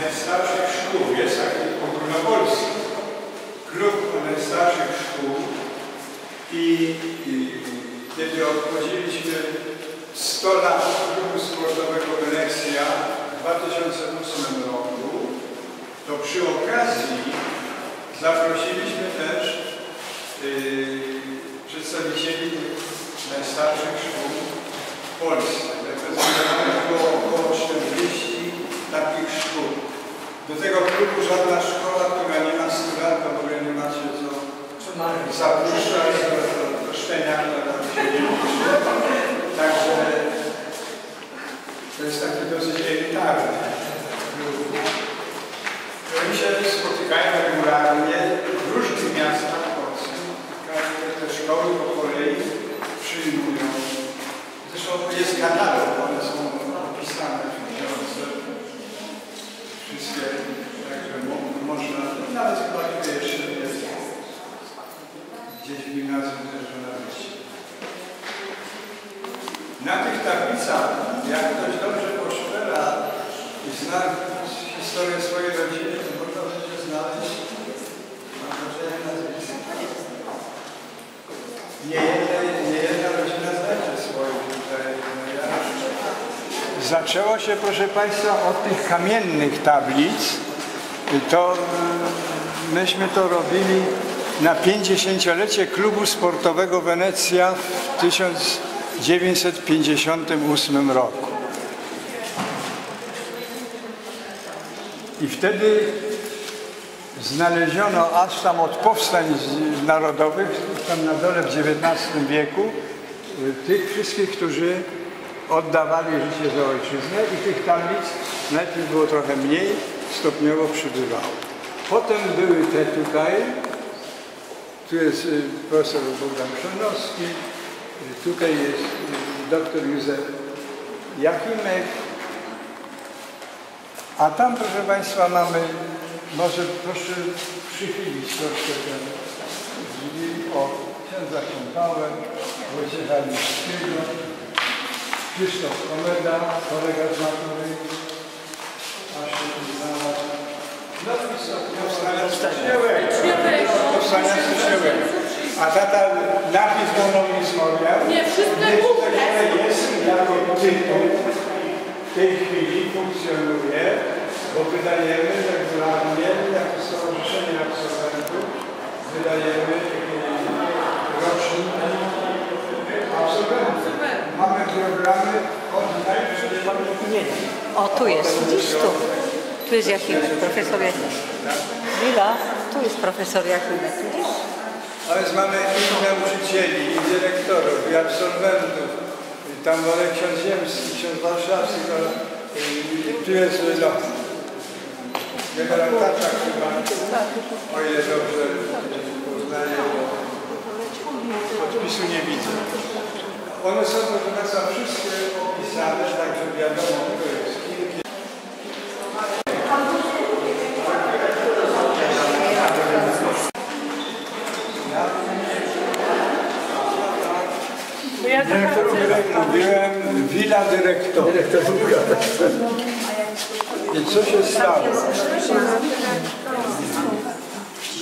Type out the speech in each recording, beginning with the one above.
Najstarszych szkół jest taki ogólnopolski klub najstarszych szkół. I, i kiedy obchodziliśmy 100 lat klubu sportowego Wenecja w 2008 roku, to przy okazji zaprosiliśmy przedstawicieli najstarszych szkół w Polsce. Reprezentowanych było około 40 takich szkół. Do tego klubu żadna szkoła, która nie ma 100 lat, to w ogóle nie macie co zapuszczać do, do, szczeniaka, tam się nie. Także to jest taki dosyć elitarny klub. Oni się spotykają Jest katalog, one są opisane w książce. Wszystkie, także mo- można, nawet chyba tutaj jeszcze jest. Gdzieś w gimnazjum też można być. Na tych tablicach, jak ktoś dobrze poszpera i zna historię swojej rodziny, to można będzie znaleźć, mam wrażenie, nazwisko. Nie jedna, nie jedna rodzina znajdzie swoją tutaj. no ja- Zaczęło się, proszę Państwa, od tych kamiennych tablic. To mm, myśmy to robili na 50-lecie klubu sportowego Wenecja w 1958 roku. I wtedy znaleziono aż tam od powstań narodowych, tam na dole w XIX wieku, y, tych wszystkich, którzy oddawali życie za ojczyznę i tych tablic najpierw było trochę mniej, stopniowo przybywało. Potem były te tutaj, tu jest y, profesor Bogdan Szanowski, y, tutaj jest y, doktor Józef Jakimek, a tam, proszę Państwa, mamy, może proszę przychylić troszkę ten drzwi. O księdza Kąpałę, Wojciecha Liszkiego, Krzysztof Komeda, kolega z matury, a się tu znalazł. No powstania styczniowego. Powstania styczniowego. A tata napis monomizmorial Nie, wszystko jest, głupie. jest jako tytuł w tej chwili funkcjonuje, bo wydajemy regularnie jako Stowarzyszenie Absolwentów wydajemy roczniki absolwentów. O, tu jest, widzisz tu. Tu jest Jachimek, profesor Jachimek. Wila, tu jest profesor Jachimek, widzisz? Ale mamy i nauczycieli, i dyrektorów, i absolwentów. I tam wolę ksiądz Ziemski, ksiądz Warszawski, ale y, tu jest no, generał Taczak chyba, o ile dobrze poznaję, podpisu nie widzę. One są, proszę Państwa, wszystkie opisane, także wiadomo, kto jest kim. Mówiłem, wila dyrektora. I co się stało?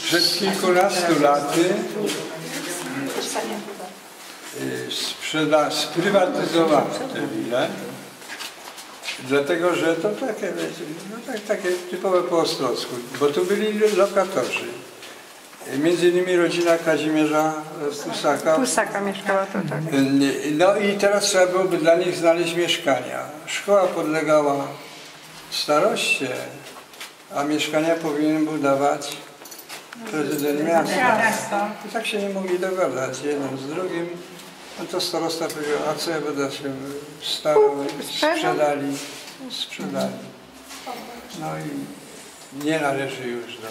Przed kilkunastu laty sprzeda, sprywatyzowano tę wilę, dlatego że to takie, no tak, takie typowe po ostrocku, bo tu byli lokatorzy. Y, Między innymi rodzina Kazimierza Pusaka, Pusaka mieszkała tu, tak. no i teraz trzeba byłoby dla nich znaleźć mieszkania. Szkoła podlegała staroście, a mieszkania powinien był dawać prezydent miasta. I tak się nie mogli dogadać jeden z drugim. No to starosta powiedział, a co ja będę się starał? Sprzedali, sprzedali. No i nie należy już do